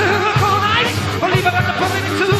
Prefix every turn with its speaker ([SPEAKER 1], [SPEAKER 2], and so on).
[SPEAKER 1] Silicone ice, believe I got the put it to